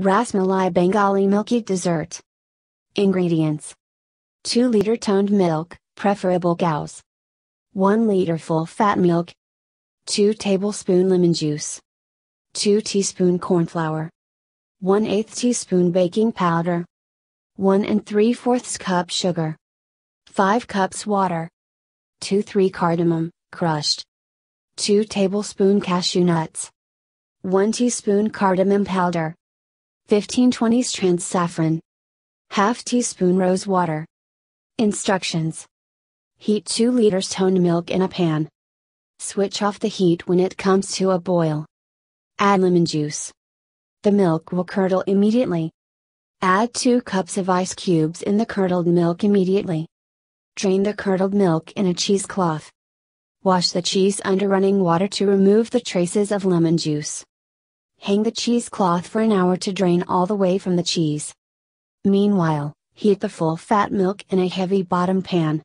Rasmalai Bengali Milky Dessert. Ingredients 2 liter toned milk, preferable cows. 1 liter full fat milk. 2 tablespoon lemon juice. 2 teaspoon corn flour. 1 8 teaspoon baking powder. 1 and 3 fourths cup sugar. 5 cups water. 2 3 cardamom, crushed. 2 tablespoon cashew nuts. 1 teaspoon cardamom powder. 15-20 strands saffron. Half teaspoon rose water. Instructions. Heat 2 liters toned milk in a pan. Switch off the heat when it comes to a boil. Add lemon juice. The milk will curdle immediately. Add 2 cups of ice cubes in the curdled milk immediately. Drain the curdled milk in a cheesecloth. Wash the cheese under running water to remove the traces of lemon juice. Hang the cheesecloth for an hour to drain all the whey from the cheese. Meanwhile, heat the full fat milk in a heavy bottom pan.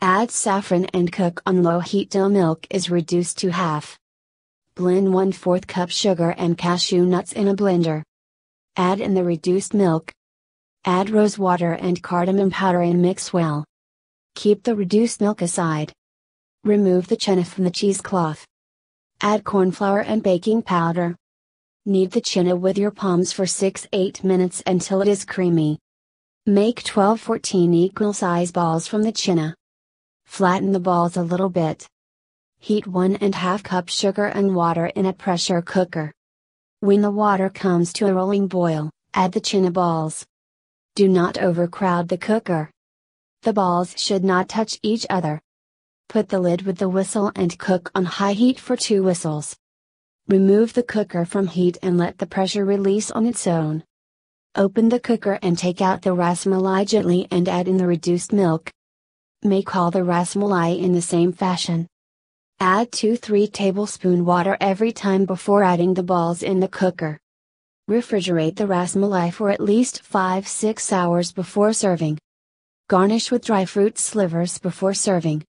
Add saffron and cook on low heat till milk is reduced to half. Blend 1 4th cup sugar and cashew nuts in a blender. Add in the reduced milk. Add rose water and cardamom powder and mix well. Keep the reduced milk aside. Remove the chenna from the cheesecloth. Add corn flour and baking powder. Knead the chenna with your palms for 6-8 minutes until it is creamy. Make 12-14 equal size balls from the chenna. Flatten the balls a little bit. Heat 1 and half cup sugar and water in a pressure cooker. When the water comes to a rolling boil, add the chenna balls. Do not overcrowd the cooker. The balls should not touch each other. Put the lid with the whistle and cook on high heat for 2 whistles. Remove the cooker from heat and let the pressure release on its own. Open the cooker and take out the rasmalai gently and add in the reduced milk. Make all the rasmalai in the same fashion. Add 2-3 tablespoon water every time before adding the balls in the cooker. Refrigerate the rasmalai for at least 5-6 hours before serving. Garnish with dry fruit slivers before serving.